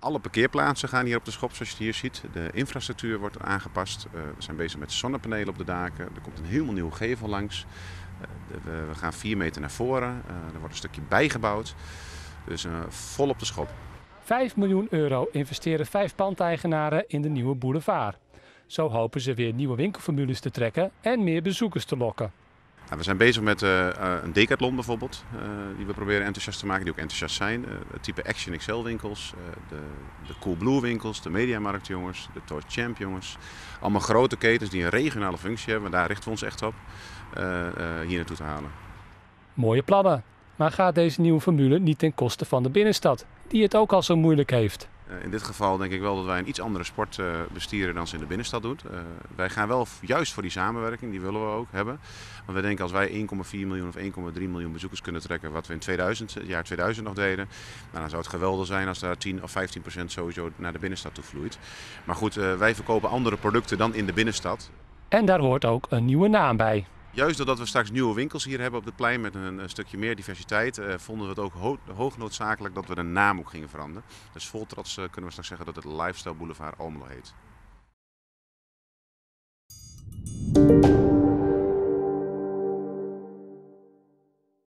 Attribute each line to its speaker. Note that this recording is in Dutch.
Speaker 1: Alle parkeerplaatsen gaan hier op de schop, zoals je het hier ziet. De infrastructuur wordt aangepast. Uh, we zijn bezig met zonnepanelen op de daken. Er komt een helemaal nieuwe gevel langs. Uh, we, gaan vier meter naar voren. Uh, er wordt een stukje bijgebouwd. Dus vol op de schop.
Speaker 2: 5 miljoen euro investeren vijf pandeigenaren in de nieuwe boulevard. Zo hopen ze weer nieuwe winkelformules te trekken en meer bezoekers te lokken.
Speaker 1: Nou, we zijn bezig met uh, een Decathlon bijvoorbeeld, uh, die we proberen enthousiast te maken, die ook enthousiast zijn. Het type Action XL winkels, de, de Cool Blue winkels, de Mediamarkt jongens, de Toy Champ jongens. Allemaal grote ketens die een regionale functie hebben, daar richten we ons echt op, hier naartoe te halen.
Speaker 2: Mooie plannen, maar gaat deze nieuwe formule niet ten koste van de binnenstad, die het ook al zo moeilijk heeft?
Speaker 1: Uh, in dit geval denk ik wel dat wij een iets andere sport uh, bestieren dan ze in de binnenstad doet. Uh, wij gaan wel juist voor die samenwerking, die willen we ook hebben. Want we denken als wij 1,4 miljoen of 1,3 miljoen bezoekers kunnen trekken, wat we in 2000, het jaar 2000 nog deden, nou, dan zou het geweldig zijn als daar 10 of 15 procent sowieso naar de binnenstad toe vloeit. Maar goed, wij verkopen andere producten dan in de binnenstad.
Speaker 2: En daar hoort ook een nieuwe naam bij.
Speaker 1: Juist doordat we straks nieuwe winkels hier hebben op het plein met een, stukje meer diversiteit, uh, vonden we het ook ho hoog noodzakelijk dat we de naam ook gingen veranderen. Dus vol trots uh, kunnen we straks zeggen dat het Lifestyle Boulevard Almelo heet.